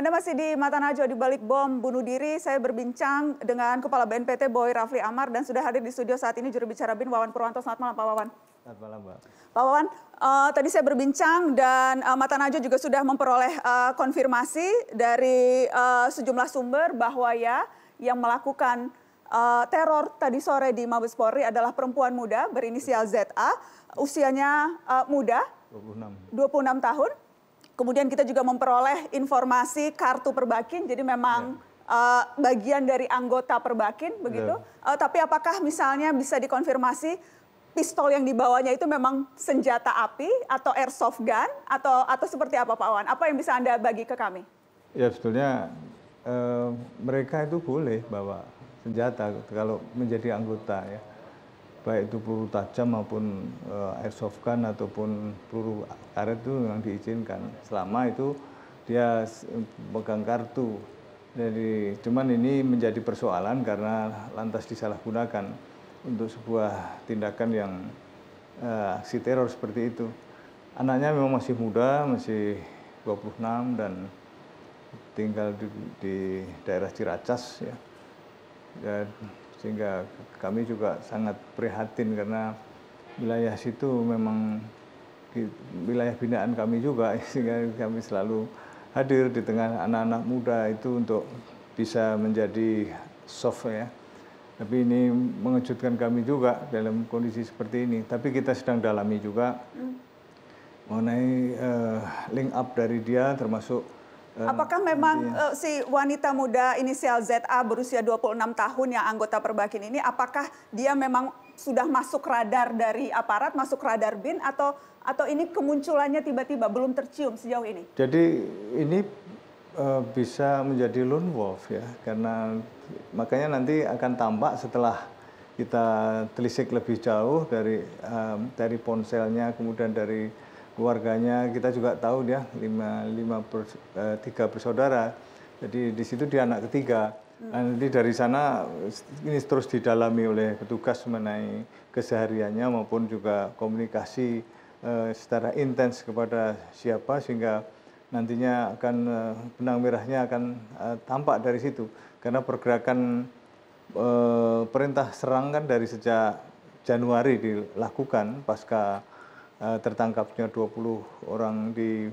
Anda masih di Mata Najwa di balik bom bunuh diri. Saya berbincang dengan Kepala BNPT Boy Rafli Amar dan sudah hadir di studio saat ini juru bicara BIN Wawan Purwanto. Selamat malam Pak Wawan. Selamat malam Mbak. Pak Wawan, uh, tadi saya berbincang dan uh, Mata Najwa juga sudah memperoleh uh, konfirmasi dari uh, sejumlah sumber bahwa ya yang melakukan uh, teror tadi sore di Mabes Polri adalah perempuan muda berinisial ZA, usianya uh, muda, 26. 26 tahun. Kemudian kita juga memperoleh informasi kartu perbakin, jadi memang uh, bagian dari anggota perbakin begitu. Uh, tapi apakah misalnya bisa dikonfirmasi pistol yang dibawanya itu memang senjata api atau airsoft gun atau atau seperti apa Pak Wan? Apa yang bisa anda bagi ke kami? Ya sebetulnya eh, mereka itu boleh bawa senjata kalau menjadi anggota ya. Baik itu peluru tajam maupun eh, airsoft gun ataupun peluru karet itu memang diizinkan. Selama itu dia pegang kartu. Jadi cuman ini menjadi persoalan karena lantas disalahgunakan untuk sebuah tindakan yang eh, aksi teror seperti itu. Anaknya memang masih muda, masih 26 dan tinggal di, di daerah Ciracas ya. Dan sehingga kami juga sangat prihatin karena wilayah situ memang di- wilayah binaan kami juga sehingga kami selalu hadir di tengah anak-anak muda itu untuk bisa menjadi soft ya. Tapi ini mengejutkan kami juga dalam kondisi seperti ini. Tapi kita sedang dalami juga mengenai eh, link up dari dia termasuk Apakah memang eh, si wanita muda inisial ZA berusia 26 tahun yang anggota perbakin ini, apakah dia memang sudah masuk radar dari aparat, masuk radar BIN atau atau ini kemunculannya tiba-tiba belum tercium sejauh ini? Jadi ini eh, bisa menjadi lone wolf ya, karena makanya nanti akan tampak setelah kita telisik lebih jauh dari em, dari ponselnya, kemudian dari keluarganya, kita juga tahu dia lima lima pers- eh, tiga bersaudara. Jadi di situ dia anak ketiga. Nah, nanti dari sana ini terus didalami oleh petugas mengenai kesehariannya maupun juga komunikasi eh, secara intens kepada siapa sehingga nantinya akan eh, benang merahnya akan eh, tampak dari situ karena pergerakan eh, perintah serang kan dari sejak Januari dilakukan pasca tertangkapnya 20 orang di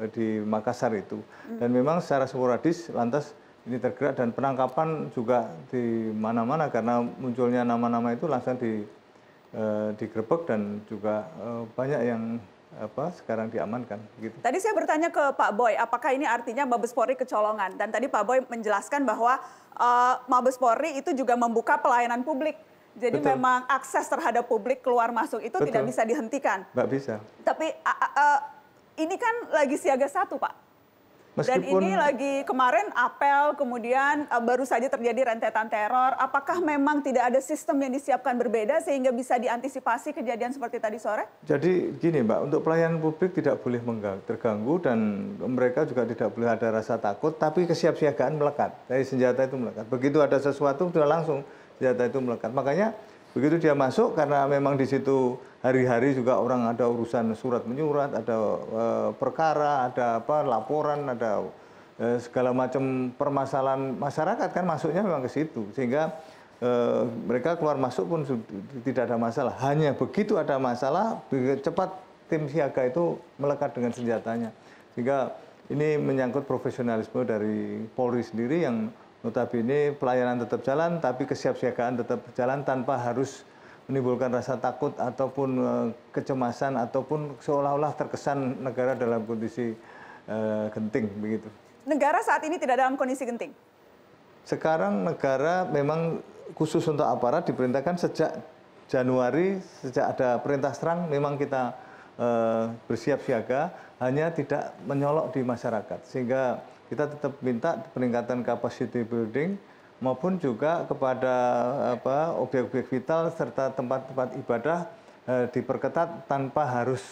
eh, di Makassar itu dan memang secara sporadis lantas ini tergerak dan penangkapan juga di mana-mana karena munculnya nama-nama itu langsung di eh, digerebek dan juga eh, banyak yang apa sekarang diamankan gitu. Tadi saya bertanya ke Pak Boy, apakah ini artinya Mabes Polri kecolongan? Dan tadi Pak Boy menjelaskan bahwa eh, Mabes Polri itu juga membuka pelayanan publik. Jadi Betul. memang akses terhadap publik keluar masuk itu tidak Betul. bisa dihentikan. Mbak bisa. Tapi a- a- ini kan lagi siaga satu, Pak. Dan Meskipun ini lagi kemarin apel, kemudian eh, baru saja terjadi rentetan teror. Apakah memang tidak ada sistem yang disiapkan berbeda sehingga bisa diantisipasi kejadian seperti tadi sore? Jadi gini Mbak, untuk pelayanan publik tidak boleh terganggu dan mereka juga tidak boleh ada rasa takut, tapi kesiapsiagaan melekat. Dari senjata itu melekat. Begitu ada sesuatu sudah langsung senjata itu melekat. Makanya begitu dia masuk karena memang di situ hari-hari juga orang ada urusan surat menyurat, ada eh, perkara, ada apa laporan, ada eh, segala macam permasalahan masyarakat kan masuknya memang ke situ. Sehingga eh, mereka keluar masuk pun tidak ada masalah. Hanya begitu ada masalah, cepat tim siaga itu melekat dengan senjatanya. Sehingga ini menyangkut profesionalisme dari Polri sendiri yang notabene pelayanan tetap jalan, tapi kesiapsiagaan tetap jalan tanpa harus menimbulkan rasa takut ataupun eh, kecemasan ataupun seolah-olah terkesan negara dalam kondisi eh, genting begitu. Negara saat ini tidak dalam kondisi genting. Sekarang negara memang khusus untuk aparat diperintahkan sejak Januari, sejak ada perintah serang memang kita eh, bersiap siaga, hanya tidak menyolok di masyarakat. Sehingga kita tetap minta peningkatan capacity building maupun juga kepada objek-objek vital serta tempat-tempat ibadah eh, diperketat tanpa harus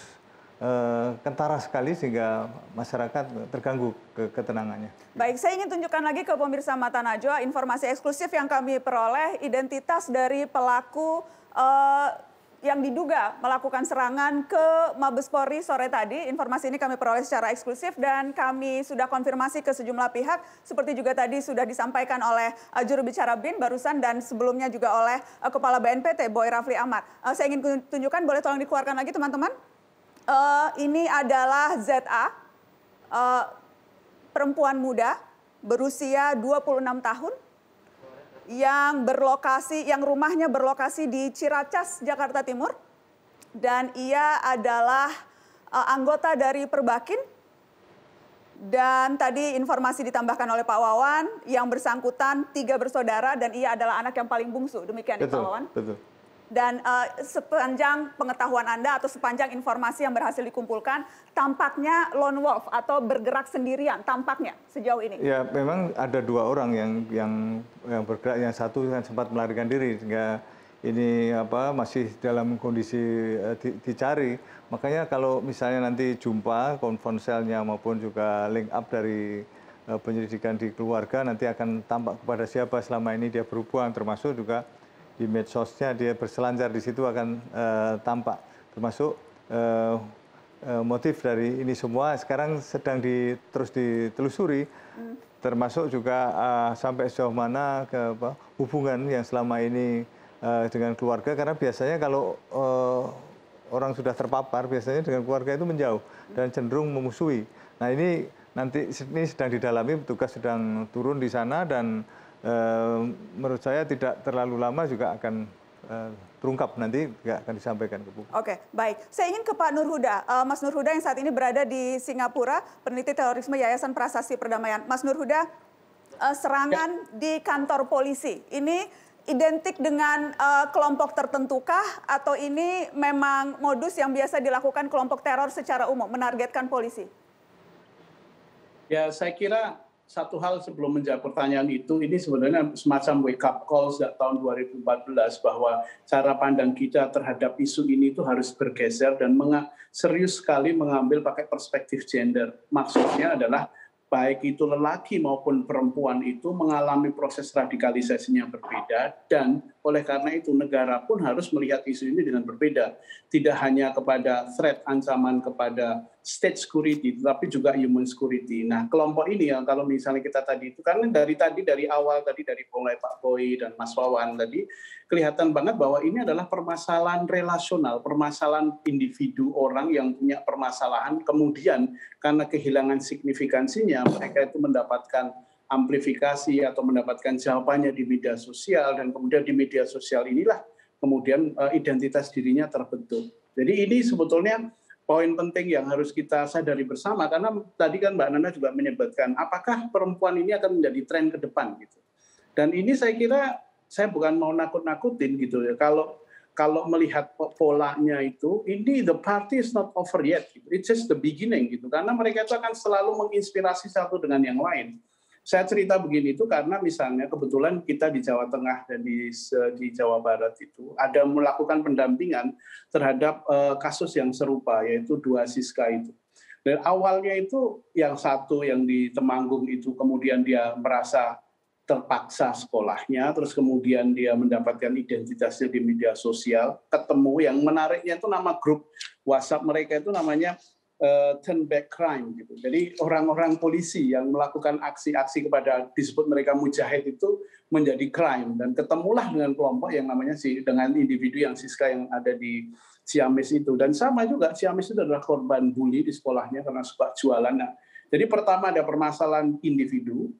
eh, kentara sekali sehingga masyarakat terganggu ke ketenangannya. Baik, saya ingin tunjukkan lagi ke pemirsa Mata Najwa informasi eksklusif yang kami peroleh identitas dari pelaku eh, yang diduga melakukan serangan ke Mabes Polri sore tadi. Informasi ini kami peroleh secara eksklusif dan kami sudah konfirmasi ke sejumlah pihak seperti juga tadi sudah disampaikan oleh uh, juru bicara BIN barusan dan sebelumnya juga oleh uh, Kepala BNPT Boy Rafli Ahmad. Uh, saya ingin tunjukkan boleh tolong dikeluarkan lagi teman-teman. Ini adalah ZA perempuan muda berusia 26 tahun yang berlokasi, yang rumahnya berlokasi di Ciracas, Jakarta Timur. Dan ia adalah uh, anggota dari Perbakin. Dan tadi informasi ditambahkan oleh Pak Wawan, yang bersangkutan tiga bersaudara dan ia adalah anak yang paling bungsu. Demikian betul, Pak Wawan? Betul. Dan uh, sepanjang pengetahuan Anda atau sepanjang informasi yang berhasil dikumpulkan, tampaknya lone wolf atau bergerak sendirian, tampaknya sejauh ini. Ya, memang ada dua orang yang yang yang bergerak, yang satu yang sempat melarikan diri sehingga ini apa masih dalam kondisi uh, di, dicari. Makanya kalau misalnya nanti jumpa konfonselnya maupun juga link up dari uh, penyelidikan di keluarga nanti akan tampak kepada siapa selama ini dia berhubungan termasuk juga di medsosnya dia berselancar di situ akan uh, tampak termasuk uh, uh, motif dari ini semua sekarang sedang di, terus ditelusuri hmm. termasuk juga uh, sampai sejauh mana ke apa, hubungan yang selama ini uh, dengan keluarga karena biasanya kalau uh, orang sudah terpapar biasanya dengan keluarga itu menjauh dan cenderung memusuhi. Nah ini nanti ini sedang didalami petugas sedang turun di sana dan Eh, menurut saya tidak terlalu lama juga akan uh, terungkap nanti akan disampaikan ke publik. Oke, baik. Saya ingin ke Pak Nur Huda. Uh, Mas Nur Huda yang saat ini berada di Singapura, peneliti terorisme Yayasan Prasasti Perdamaian. Mas Nur Huda, uh, serangan ya. di kantor polisi ini identik dengan uh, kelompok tertentukah atau ini memang modus yang biasa dilakukan kelompok teror secara umum menargetkan polisi? Ya, saya kira satu hal sebelum menjawab pertanyaan itu, ini sebenarnya semacam wake up call sejak tahun 2014 bahwa cara pandang kita terhadap isu ini itu harus bergeser dan serius sekali mengambil pakai perspektif gender. Maksudnya adalah baik itu lelaki maupun perempuan itu mengalami proses radikalisasinya berbeda dan oleh karena itu negara pun harus melihat isu ini dengan berbeda. Tidak hanya kepada threat ancaman kepada state security tetapi juga human security. Nah, kelompok ini yang kalau misalnya kita tadi itu kan dari tadi dari awal tadi dari mulai Pak Boy dan Mas Wawan tadi kelihatan banget bahwa ini adalah permasalahan relasional, permasalahan individu orang yang punya permasalahan kemudian karena kehilangan signifikansinya mereka itu mendapatkan amplifikasi atau mendapatkan jawabannya di media sosial dan kemudian di media sosial inilah kemudian uh, identitas dirinya terbentuk. Jadi ini sebetulnya poin penting yang harus kita sadari bersama karena tadi kan Mbak Nana juga menyebutkan apakah perempuan ini akan menjadi tren ke depan gitu. Dan ini saya kira saya bukan mau nakut-nakutin gitu ya. Kalau kalau melihat polanya itu ini the party is not over yet gitu. It's just the beginning gitu. Karena mereka itu akan selalu menginspirasi satu dengan yang lain saya cerita begini itu karena misalnya kebetulan kita di Jawa Tengah dan di di Jawa Barat itu ada melakukan pendampingan terhadap uh, kasus yang serupa yaitu dua Siska itu. Dan awalnya itu yang satu yang di Temanggung itu kemudian dia merasa terpaksa sekolahnya, terus kemudian dia mendapatkan identitasnya di media sosial, ketemu yang menariknya itu nama grup WhatsApp mereka itu namanya uh, turn back crime gitu. Jadi orang-orang polisi yang melakukan aksi-aksi kepada disebut mereka mujahid itu menjadi crime dan ketemulah dengan kelompok yang namanya si dengan individu yang Siska yang ada di Ciamis itu dan sama juga Ciamis itu adalah korban bully di sekolahnya karena suka jualan. Nah, jadi pertama ada permasalahan individu,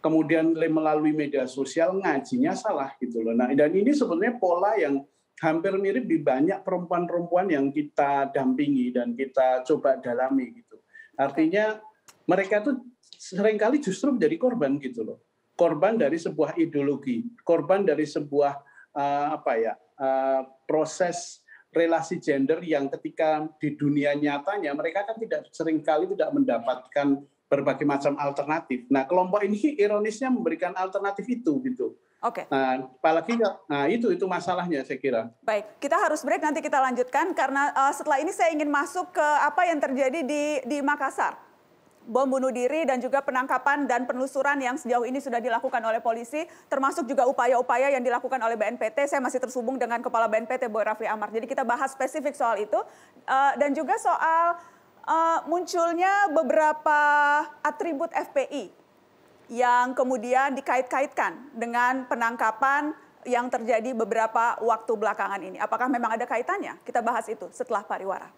kemudian melalui media sosial ngajinya salah gitu loh. Nah, dan ini sebenarnya pola yang hampir mirip di banyak perempuan-perempuan yang kita dampingi dan kita coba dalami gitu. Artinya mereka tuh sering kali justru menjadi korban gitu loh. Korban dari sebuah ideologi, korban dari sebuah uh, apa ya uh, proses relasi gender yang ketika di dunia nyatanya mereka kan tidak sering kali tidak mendapatkan berbagai macam alternatif. Nah kelompok ini ironisnya memberikan alternatif itu gitu Oke. Okay. Nah, apalagi nah itu itu masalahnya saya kira. Baik, kita harus break nanti kita lanjutkan karena uh, setelah ini saya ingin masuk ke apa yang terjadi di di Makassar. bom bunuh diri dan juga penangkapan dan penelusuran yang sejauh ini sudah dilakukan oleh polisi, termasuk juga upaya-upaya yang dilakukan oleh BNPT. Saya masih tersambung dengan Kepala BNPT Boy Rafli Amar. Jadi kita bahas spesifik soal itu uh, dan juga soal uh, munculnya beberapa atribut FPI yang kemudian dikait-kaitkan dengan penangkapan yang terjadi beberapa waktu belakangan ini. Apakah memang ada kaitannya? Kita bahas itu setelah pariwara.